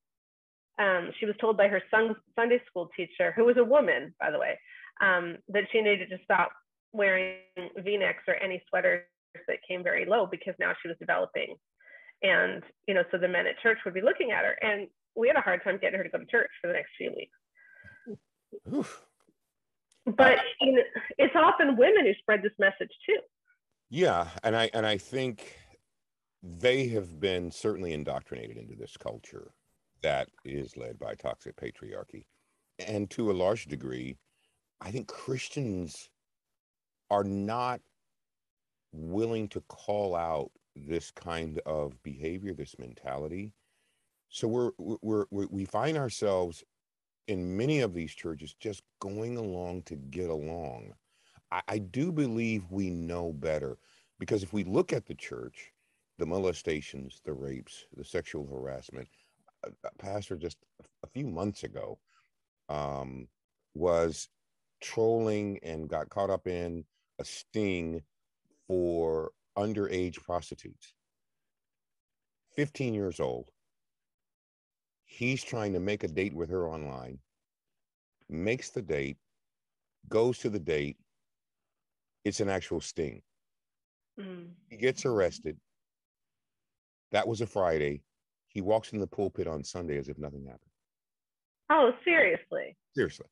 C: um, she was told by her Sunday school teacher, who was a woman, by the way, um, that she needed to stop wearing V-necks or any sweaters that came very low because now she was developing, and you know, so the men at church would be looking at her, and we had a hard time getting her to go to church for the next few weeks.
D: Oof.
C: But you know, it's often women who spread this message too.
D: Yeah, and I and I think they have been certainly indoctrinated into this culture that is led by toxic patriarchy. And to a large degree, I think Christians are not willing to call out this kind of behavior, this mentality. So we're we're, we're we find ourselves in many of these churches just going along to get along. I, I do believe we know better because if we look at the church, the molestations, the rapes, the sexual harassment, a, pastor just a few months ago um, was trolling and got caught up in a sting for underage prostitutes. 15 years old. He's trying to make a date with her online, makes the date, goes to the date. It's an actual sting.
C: Mm.
D: He gets arrested. That was a Friday. He walks in the pulpit on Sunday as if nothing happened.
C: Oh, seriously.
D: Seriously.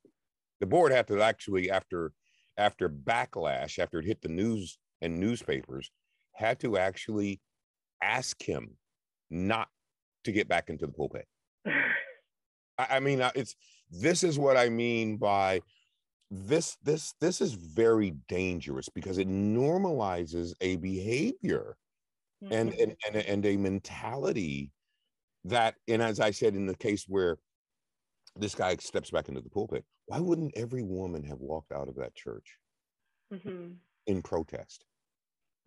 D: The board had to actually, after after backlash, after it hit the news and newspapers, had to actually ask him not to get back into the pulpit. I, I mean, it's this is what I mean by this. This this is very dangerous because it normalizes a behavior and
C: Mhm.
D: and and, and a mentality that, and as I said in the case where this guy steps back into the pulpit, why wouldn't every woman have walked out of that church
C: Mhm.
D: in protest?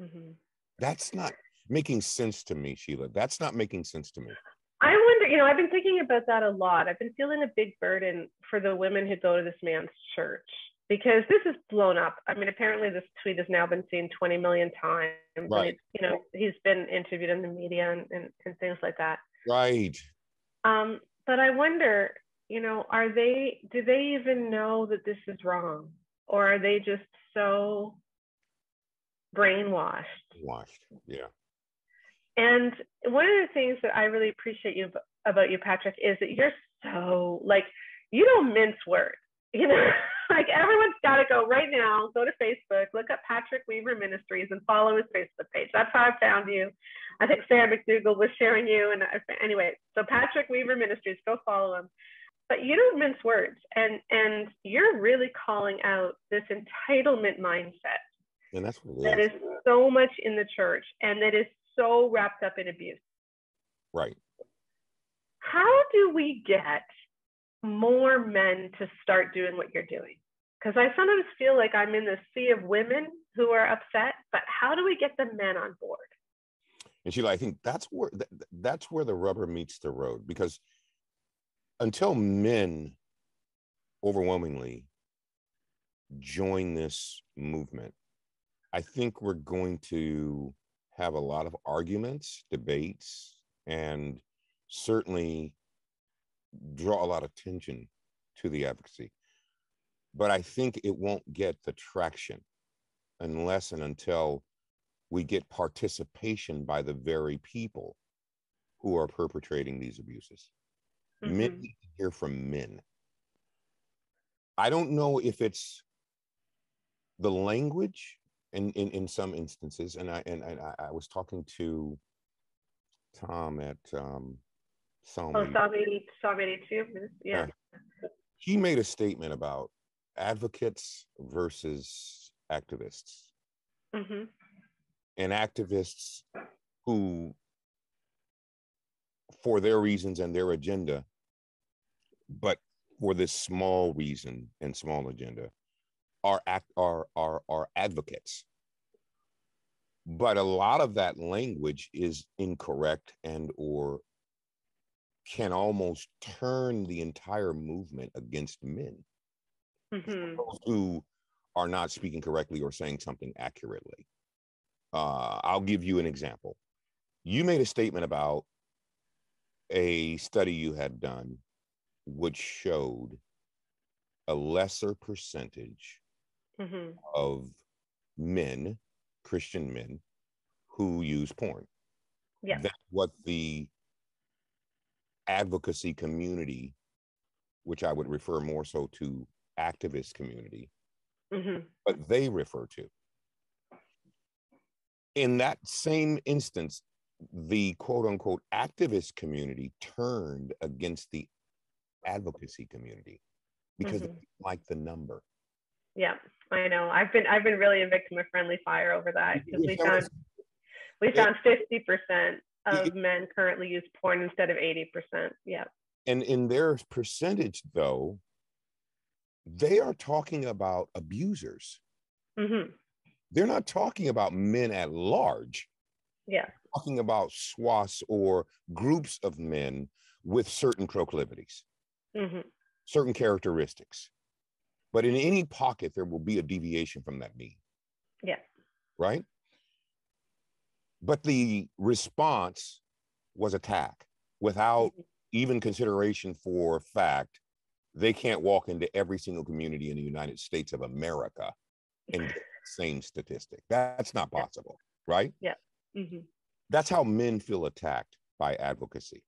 C: Mhm.
D: That's not making sense to me, Sheila. That's not making sense to me.
C: I wonder, you know, I've been thinking about that a lot. I've been feeling a big burden for the women who go to this man's church because this is blown up. I mean, apparently this tweet has now been seen 20 million times.
D: Right.
C: you know, he's been interviewed in the media and, and, and things like that.
D: Right.
C: Um, but I wonder, you know, are they, do they even know that this is wrong? Or are they just so brainwashed?
D: Washed. Yeah.
C: And one of the things that I really appreciate you about you, Patrick, is that you're so like you don't mince words. You know, like everyone's got to go right now. Go to Facebook, look up Patrick Weaver Ministries, and follow his Facebook page. That's how I found you. I think Sarah McDugal was sharing you, and I, anyway, so Patrick Weaver Ministries, go follow him. But you don't mince words, and and you're really calling out this entitlement mindset
D: And that's what
C: that
D: is.
C: is so much in the church and that is so wrapped up in abuse.
D: Right.
C: How do we get more men to start doing what you're doing? Because I sometimes feel like I'm in the sea of women who are upset, but how do we get the men on board?
D: And Sheila, I think that's where th- th- that's where the rubber meets the road because until men overwhelmingly join this movement, I think we're going to have a lot of arguments, debates, and certainly draw a lot of attention to the advocacy. But I think it won't get the traction unless and until we get participation by the very people who are perpetrating these abuses. Men
C: Mhm.
D: need to hear from men. I don't know if it's the language in, in, in some instances, and I and, and I, I was talking to Tom at um,
C: Oh,
D: 80.
C: Psalm 80, Psalm 82. Yeah.
D: he made a statement about advocates versus activists
C: hmm
D: and activists who for their reasons and their agenda but for this small reason and small agenda are act are are are advocates but a lot of that language is incorrect and or can almost turn the entire movement against men
C: hmm
D: who are not speaking correctly or saying something accurately. Uh, I'll give you an example. You made a statement about a study you had done, which showed a lesser percentage
C: hmm
D: of men, Christian men, who use porn.
C: Yeah.
D: That's what the advocacy community, which I would refer more so to activist community,
C: hmm
D: but they refer to. In that same instance, the quote unquote activist community turned against the advocacy community because they
C: Mhm.
D: didn't like the number.
C: Yeah, I know. I've been I've been really a victim of friendly fire over that because we found we found 50% of men currently use porn instead of 80%. Yeah.
D: And in their percentage, though, they are talking about abusers.
C: hmm
D: They're not talking about men at large.
C: Yeah.
D: talking about swaths or groups of men with certain proclivities,
C: hmm
D: certain characteristics. But in any pocket, there will be a deviation from that mean.
C: Yeah.
D: Right? But the response was attack without
C: Mhm.
D: even consideration for fact they can't walk into every single community in the United States of America and get the same statistic. That's not
C: Yeah.
D: possible, right?
C: hmm
D: That's how men feel attacked by advocacy.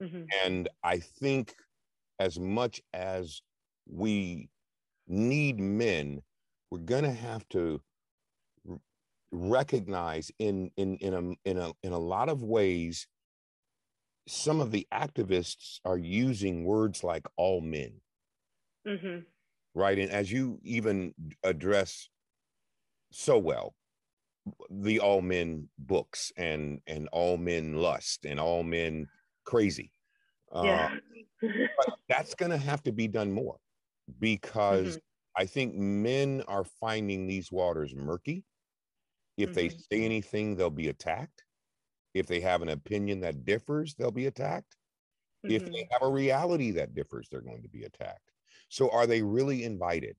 C: hmm
D: And I think as much as we need men, we're going to have to recognize in in in a in a in a lot of ways some of the activists are using words like all men,
C: hmm
D: right? And as you even address so well, the all men books and and all men lust and all men crazy. Uh,
C: Yeah.
D: but that's going to have to be done more because
C: Mm-hmm.
D: I think men are finding these waters murky. If they
C: Mhm.
D: say anything, they'll be attacked. If they have an opinion that differs, they'll be attacked. If
C: Mhm.
D: they have a reality that differs, they're going to be attacked. So, are they really invited?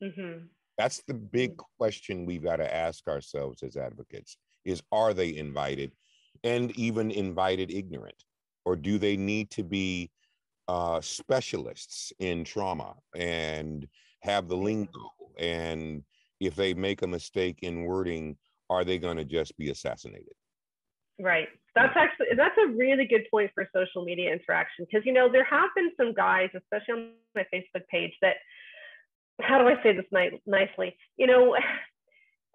C: Mhm.
D: That's the big question we've got to ask ourselves as advocates is are they invited and even invited ignorant or do they need to be uh, specialists in trauma and have the lingo and if they make a mistake in wording are they going to just be assassinated
C: Right. That's actually that's a really good point for social media interaction because you know there have been some guys, especially on my Facebook page, that how do I say this ni- nicely? You know,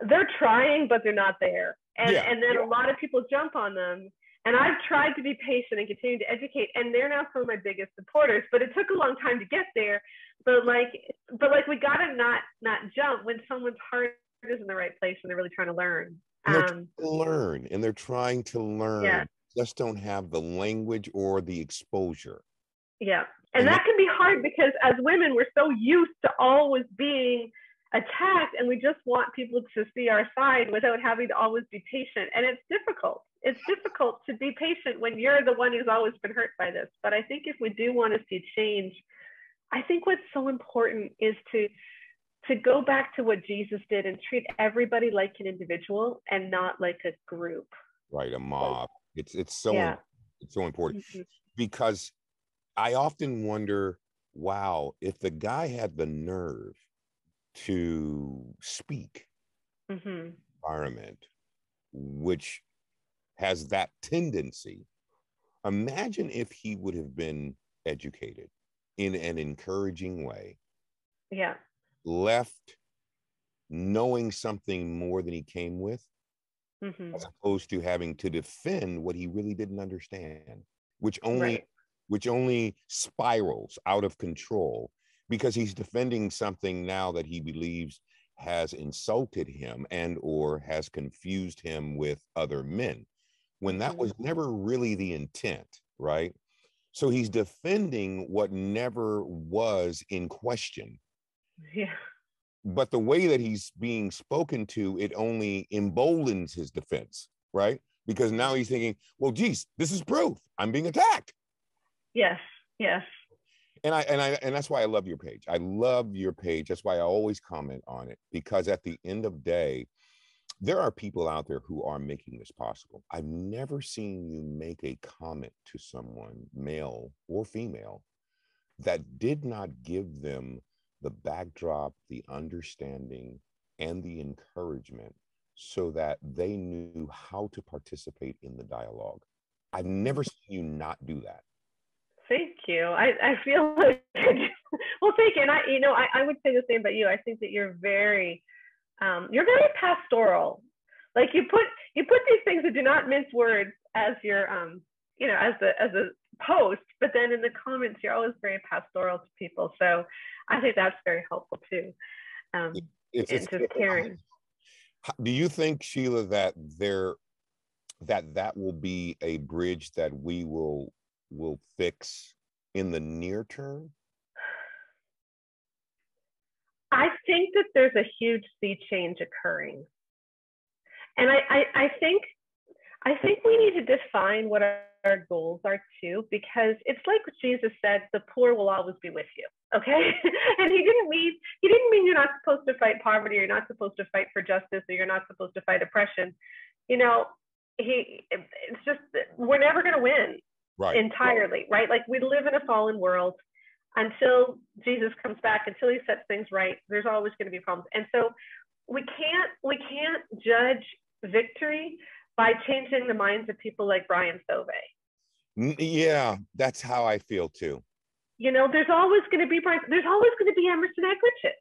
C: they're trying but they're not there, and
D: Yeah,
C: and then
D: yeah.
C: a lot of people jump on them. And I've tried to be patient and continue to educate, and they're now some of my biggest supporters. But it took a long time to get there. But like, but like, we gotta not not jump when someone's heart is in the right place and they're really trying to learn. Um,
D: to learn and they're trying to learn yeah. just don't have the language or the exposure
C: Yeah. And
D: And
C: that can be hard because as women, we're so used to always being attacked and we just want people to see our side without having to always be patient. And it's difficult. It's difficult to be patient when you're the one who's always been hurt by this. But I think if we do want to see change, I think what's so important is to to go back to what Jesus did and treat everybody like an individual and not like a group.
D: right a mob it's it's so
C: Yeah.
D: it's so important
C: Mhm.
D: because I often wonder, wow, if the guy had the nerve to speak
C: Mhm.
D: environment, which has that tendency, imagine if he would have been educated in an encouraging way,
C: Yeah.
D: left knowing something more than he came with,
C: Mhm.
D: as opposed to having to defend what he really didn't understand, which only
C: Right.
D: which only spirals out of control because he's defending something now that he believes has insulted him and or has confused him with other men when that
C: Mhm.
D: was never really the intent right so he's defending what never was in question
C: Yeah.
D: but the way that he's being spoken to it only emboldens his defense right because now he's thinking well geez this is proof i'm being attacked
C: Yes. Yes.
D: and I and I and that's why I love your page. I love your page. That's why I always comment on it because at the end of day, there are people out there who are making this possible. I've never seen you make a comment to someone, male or female, that did not give them the backdrop, the understanding, and the encouragement so that they knew how to participate in the dialogue. I've never seen you not do that.
C: Thank you. I, I feel like well, thank you. And I, you know, I, I would say the same about you. I think that you're very, um, you're very pastoral. Like you put you put these things that do not mince words as your, um, you know, as the as a post, but then in the comments you're always very pastoral to people. So I think that's very helpful too. Um,
D: It's,
C: and just caring.
D: Do you think, Sheila, that there that that will be a bridge that we will will fix in the near term?
C: I think that there's a huge sea change occurring. And I, I, I think I think we need to define what our, our goals are too, because it's like Jesus said, the poor will always be with you. Okay. and he didn't mean he didn't mean you're not supposed to fight poverty, or you're not supposed to fight for justice, or you're not supposed to fight oppression. You know, he it's just we're never gonna win
D: right
C: entirely, right? Like we live in a fallen world until Jesus comes back, until he sets things right, there's always going to be problems. And so we can't we can't judge victory by changing the minds of people like Brian Sauvé.
D: Yeah, that's how I feel too.
C: You know, there's always going to be Brian, there's always going to be Emerson Eggerichs.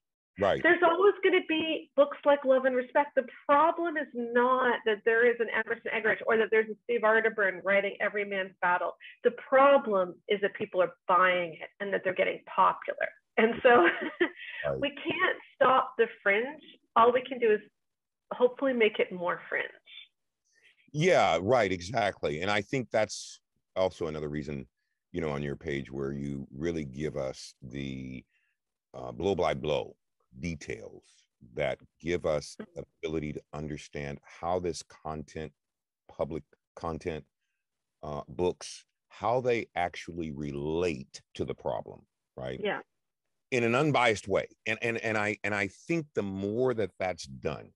D: Right.
C: There's always going to be books like Love and Respect. The problem is not that there is an Emerson Eggerichs or that there's a Steve Arterburn writing Every Man's Battle. The problem is that people are buying it and that they're getting popular. And so right. we can't stop the fringe. All we can do is hopefully make it more fringe.
D: Yeah, right, exactly. And I think that's also another reason, you know, on your page where you really give us the uh, blow by blow details that give us the ability to understand how this content, public content, uh, books, how they actually relate to the problem, right?
C: Yeah.
D: In an unbiased way, and and and I and I think the more that that's done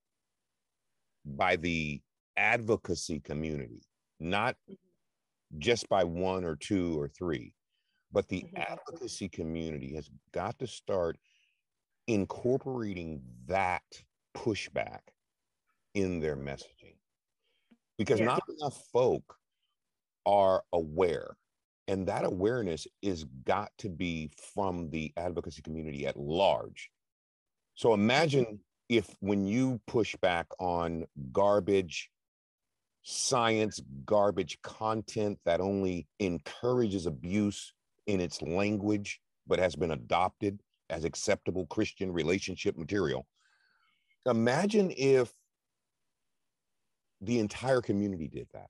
D: by the advocacy community, not mm-hmm. just by one or two or three, but the mm-hmm. advocacy community has got to start incorporating that pushback in their messaging because yeah. not enough folk are aware and that awareness is got to be from the advocacy community at large so imagine if when you push back on garbage science garbage content that only encourages abuse in its language but has been adopted as acceptable Christian relationship material. Imagine if the entire community did that.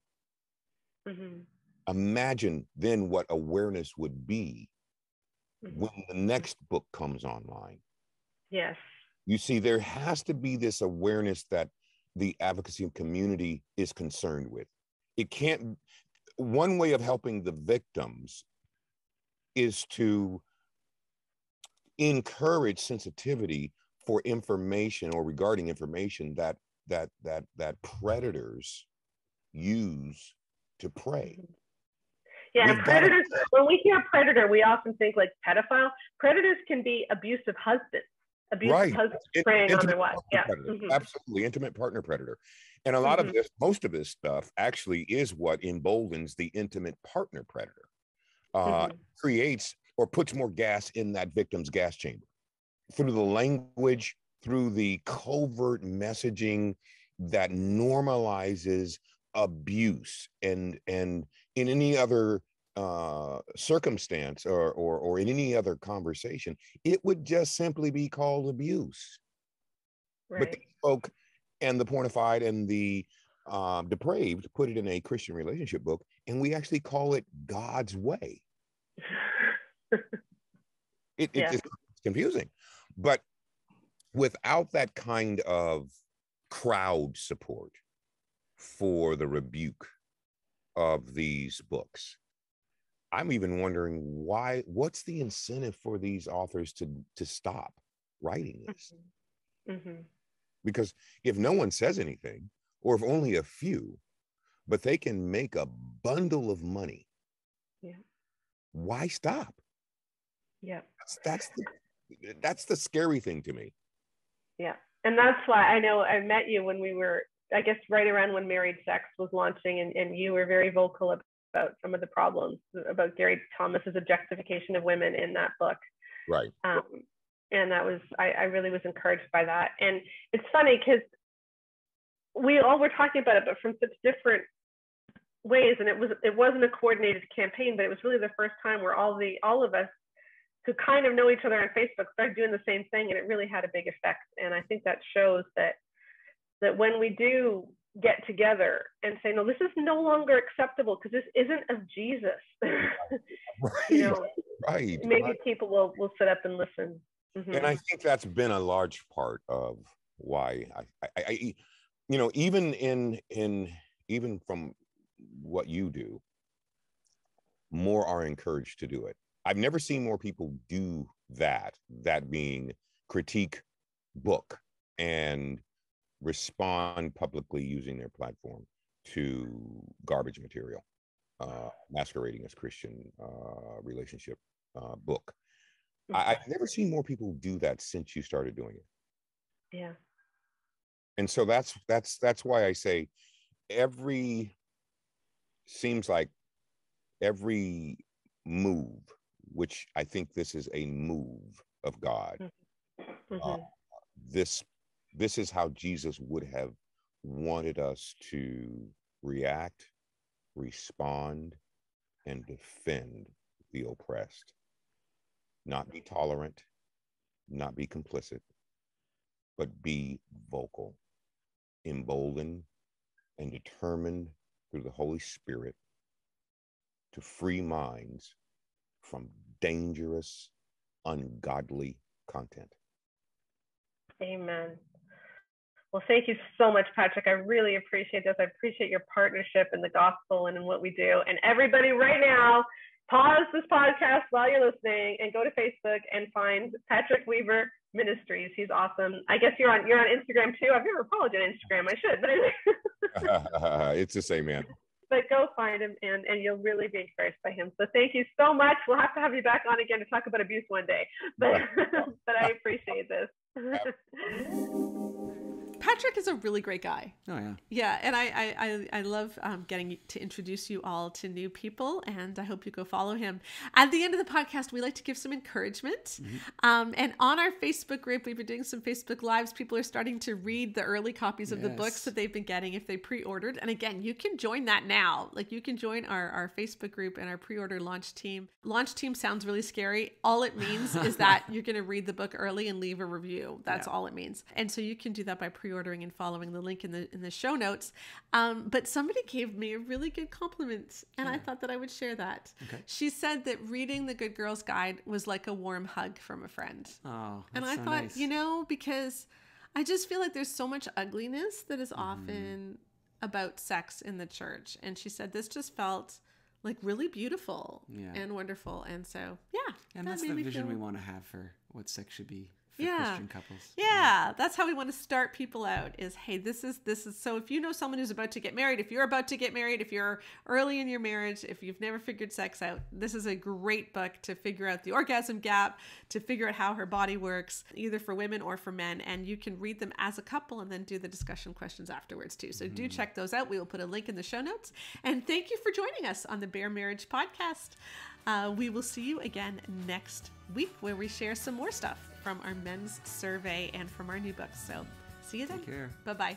D: Mm-hmm. Imagine then what awareness would be mm-hmm. when the next book comes online.
C: Yes.
D: You see, there has to be this awareness that the advocacy community is concerned with. It can't, one way of helping the victims is to encourage sensitivity for information or regarding information that that that that predators use to prey.
C: Yeah, We've predators. Gotta... When we hear predator, we often think like pedophile. Predators can be abusive husbands, abusive right. husbands it, preying on their wives. Yeah,
D: mm-hmm. absolutely, intimate partner predator. And a lot mm-hmm. of this, most of this stuff, actually is what emboldens the intimate partner predator. Uh, mm-hmm. Creates or puts more gas in that victim's gas chamber through the language, through the covert messaging that normalizes abuse and and in any other uh, circumstance or, or or in any other conversation, it would just simply be called abuse. Right. But the folk and the pornified and the uh, depraved put it in a Christian relationship book, and we actually call it God's way. it, yeah. it's confusing. But without that kind of crowd support for the rebuke of these books, I'm even wondering why. What's the incentive for these authors to to stop writing this? Mm-hmm. Mm-hmm. Because if no one says anything, or if only a few, but they can make a bundle of money,
C: yeah. why
D: stop?
C: Yeah.
D: That's, that's the that's the scary thing to me.
C: Yeah. And that's why I know I met you when we were, I guess, right around when Married Sex was launching, and, and you were very vocal about some of the problems about Gary Thomas's objectification of women in that book.
D: Right.
C: Um, and that was, I, I really was encouraged by that. And it's funny because we all were talking about it, but from such different ways. And it was, it wasn't a coordinated campaign, but it was really the first time where all the, all of us who kind of know each other on Facebook started doing the same thing, and it really had a big effect. And I think that shows that that when we do get together and say, no, this is no longer acceptable because this isn't of Jesus.
D: right, you know, right.
C: Maybe
D: right.
C: people will will sit up and listen.
D: Mm-hmm. And I think that's been a large part of why I, I, I, you know even in in even from what you do more are encouraged to do it i've never seen more people do that that being critique book and respond publicly using their platform to garbage material uh, masquerading as christian uh, relationship uh, book. I, i've never seen more people do that since you started doing it.
C: Yeah.
D: and so that's that's that's why i say every seems like every move which i think this is a move of god.
C: Mhm.
D: uh, this this is how jesus would have wanted us to react respond and defend the oppressed. Not be tolerant not be complicit but be vocal emboldened and determined through the holy spirit to free minds from dangerous ungodly content
C: Amen. Well, thank you so much, Patrick. I really appreciate this. I appreciate your partnership in the gospel and in what we do. And everybody, right now, pause this podcast while you're listening and go to Facebook and find Patrick Weaver Ministries. He's awesome. I guess you're on you're on Instagram too. I've never followed you on Instagram. I should, but
D: it's the same man
C: but go find him and, and you'll really be encouraged by him. So thank you so much. We'll have to have you back on again to talk about abuse one day. But but I appreciate this.
A: Patrick is a really great guy.
B: Oh yeah.
A: Yeah, and I I, I, I love um, getting to introduce you all to new people, and I hope you go follow him. At the end of the podcast, we like to give some encouragement. Um, and on our Facebook group, we've been doing some Facebook lives. People are starting to read the early copies of the books that they've been getting if they pre-ordered. And again, you can join that now. Like you can join our our Facebook group and our pre-order launch team. Launch team sounds really scary. All it means is that you're going to read the book early and leave a review. That's
B: Yeah.
A: all it means. And so you can do that by pre-ordering and following the link in the in the show notes. Um, but somebody gave me a really good compliment, and I thought that I would share that.
B: Okay.
A: She said that reading the Good Girls Guide was like a warm hug from a friend.
B: Oh,
A: and I
B: so
A: thought,
B: nice.
A: you know, because I just feel like there's so much ugliness that is
B: Mm-hmm.
A: often about sex in the church. And she said this just felt like really beautiful
B: Yeah.
A: and wonderful. And so, yeah.
B: and
A: that
B: that's the vision we want to have for what sex should be
A: Yeah.
B: Christian couples.
A: Yeah, that's how we want to start people out is hey, this is this is so if you know someone who's about to get married, if you're about to get married, if you're early in your marriage, if you've never figured sex out, this is a great book to figure out the orgasm gap, to figure out how her body works, either for women or for men, and you can read them as a couple and then do the discussion questions afterwards too. So do check those out. We will put a link in the show notes. And thank you for joining us on the Bare Marriage podcast. Uh, we will see you again next week where we share some more stuff from our men's survey and from our new books. So see you then.
B: Take care.
A: Bye bye.